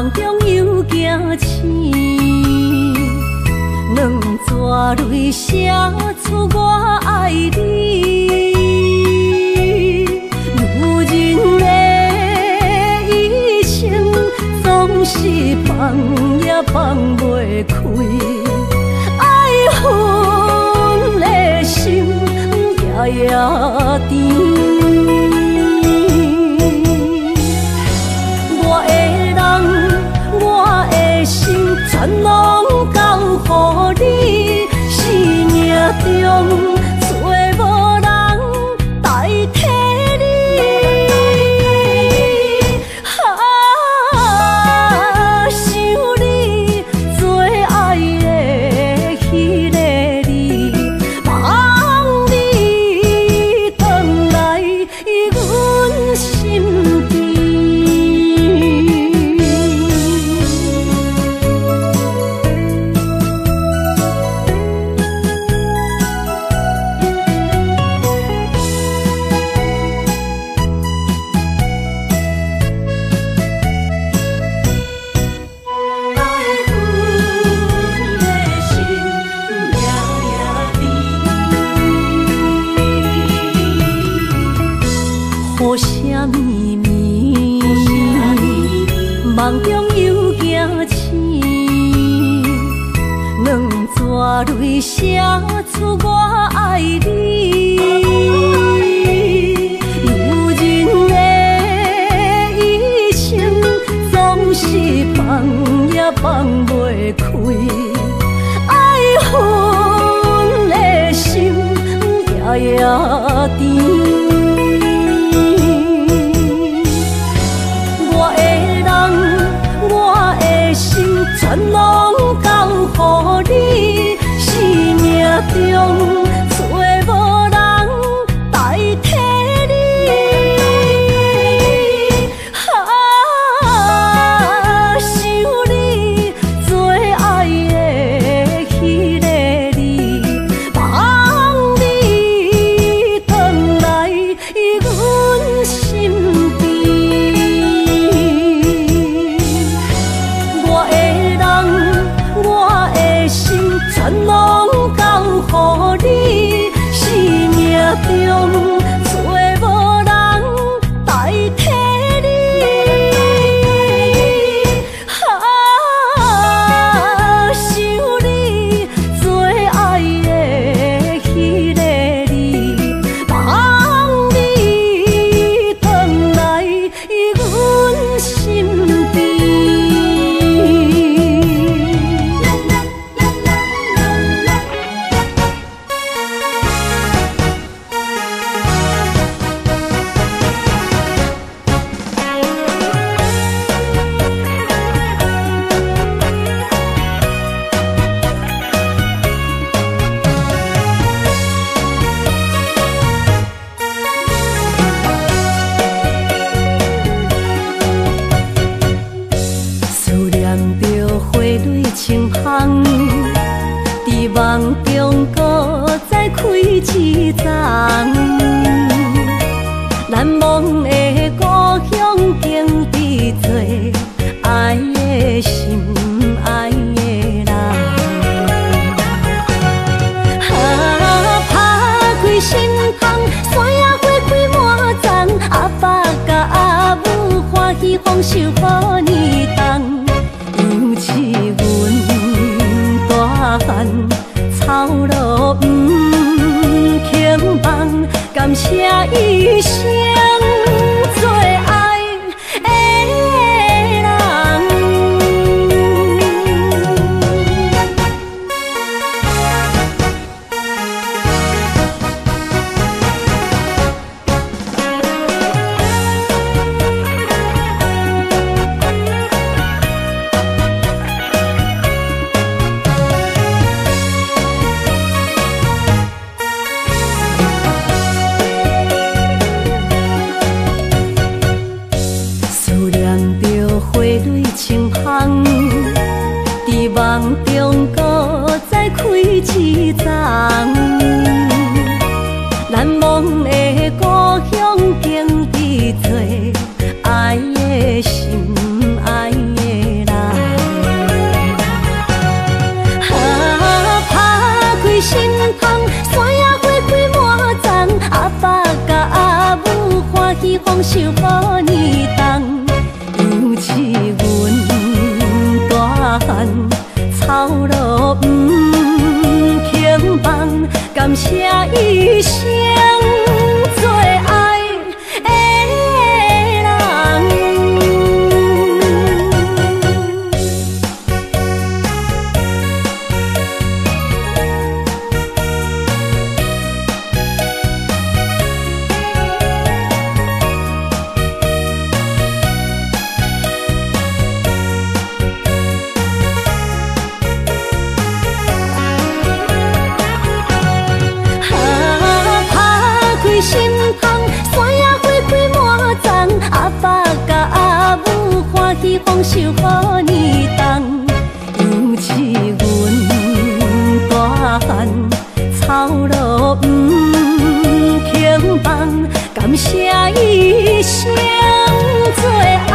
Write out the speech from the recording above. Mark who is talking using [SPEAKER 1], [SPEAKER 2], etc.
[SPEAKER 1] 梦中又惊醒，两纸泪写出我爱你。如今的一生，总是放也放袂开，爱恨的心夜夜甜。全拢交乎你，生命中。啥秘密，梦中又惊醒，两串泪写出我爱你。女人的一生，总是放也放不开，爱恨的心夜夜甜。não. 丛林，难忘的故乡经伫做爱的心爱的人。啊，打开心窗，山野花开满丛，阿爸甲阿母欢喜丰收好年冬，尤其阮大汉操劳。嗯感谢一生。在梦中，搁再开一丛。难忘的故乡景致，找爱的心爱的人。啊，打开心窗，阿爸阿欢喜。放下雨些。不肯放，感谢一生最爱。